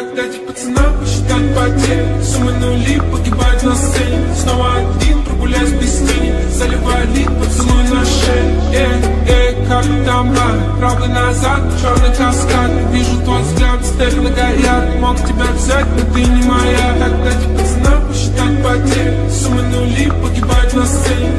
Когда дать пацанам посчитать потери Суммы нули, погибать на сцене. Снова один, прогуляюсь без тени. Заливали поцелуй на шее. Э, э, как там, а? Правый назад, черный каскад. Вижу твой взгляд, степь на горят. Мог тебя взять, но ты не моя. Когда дать пацанам посчитать потери Суммы нули, погибать на сцене.